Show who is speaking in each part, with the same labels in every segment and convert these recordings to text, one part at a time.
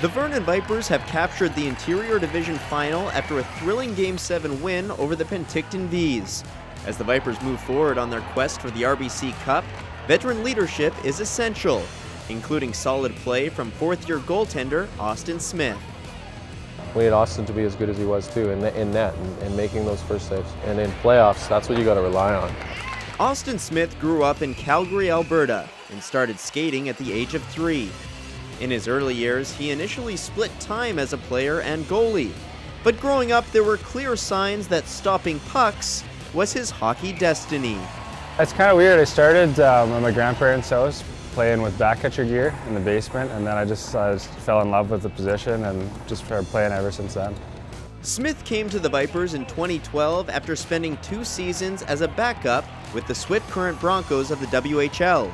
Speaker 1: The Vernon Vipers have captured the Interior Division final after a thrilling Game 7 win over the Penticton Vees. As the Vipers move forward on their quest for the RBC Cup, veteran leadership is essential, including solid play from fourth year goaltender Austin Smith.
Speaker 2: We need Austin to be as good as he was too in, in net and, and making those first saves. And in playoffs, that's what you got to rely on.
Speaker 1: Austin Smith grew up in Calgary, Alberta, and started skating at the age of three. In his early years, he initially split time as a player and goalie. But growing up, there were clear signs that stopping pucks was his hockey destiny.
Speaker 3: It's kind of weird. I started um, at my grandparents' house playing with backcatcher gear in the basement, and then I just, I just fell in love with the position and just started playing ever since then.
Speaker 1: Smith came to the Vipers in 2012 after spending two seasons as a backup with the Swift Current Broncos of the WHL.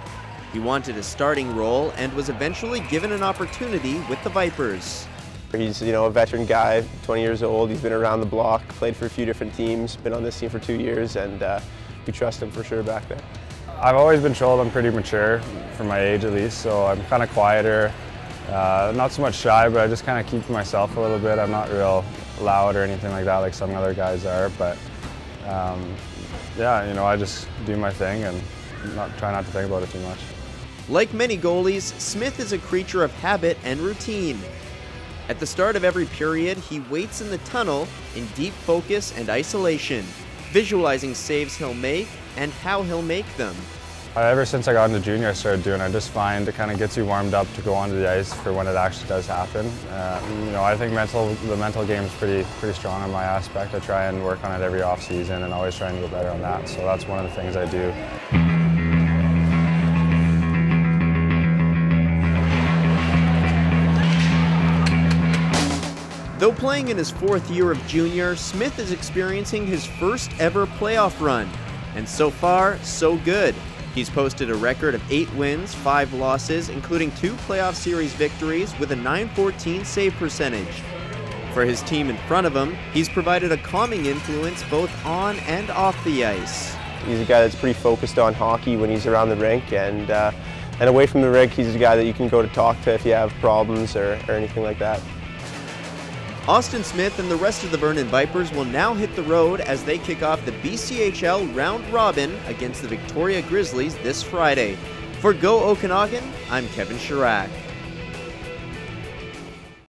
Speaker 1: He wanted a starting role and was eventually given an opportunity with the Vipers.
Speaker 4: He's, you know, a veteran guy, 20 years old. He's been around the block, played for a few different teams, been on this team for two years, and uh, we trust him for sure back there.
Speaker 3: I've always been told I'm pretty mature, for my age at least, so I'm kind of quieter, uh, not so much shy, but I just kind of keep myself a little bit. I'm not real loud or anything like that like some other guys are, but um, yeah, you know, I just do my thing and not try not to think about it too much.
Speaker 1: Like many goalies, Smith is a creature of habit and routine. At the start of every period, he waits in the tunnel in deep focus and isolation, visualizing saves he'll make and how he'll make them.
Speaker 3: Uh, ever since I got into junior, I started doing. I just find it kind of gets you warmed up to go onto the ice for when it actually does happen. Uh, you know, I think mental, the mental game is pretty, pretty strong on my aspect. I try and work on it every off season, and always trying to get better on that. So that's one of the things I do.
Speaker 1: Though playing in his fourth year of junior, Smith is experiencing his first ever playoff run. And so far, so good. He's posted a record of 8 wins, 5 losses, including 2 playoff series victories with a 914 save percentage. For his team in front of him, he's provided a calming influence both on and off the ice.
Speaker 4: He's a guy that's pretty focused on hockey when he's around the rink, and, uh, and away from the rink, he's a guy that you can go to talk to if you have problems or, or anything like that.
Speaker 1: Austin Smith and the rest of the Vernon Vipers will now hit the road as they kick off the BCHL round robin against the Victoria Grizzlies this Friday. For Go Okanagan, I'm Kevin Chirac.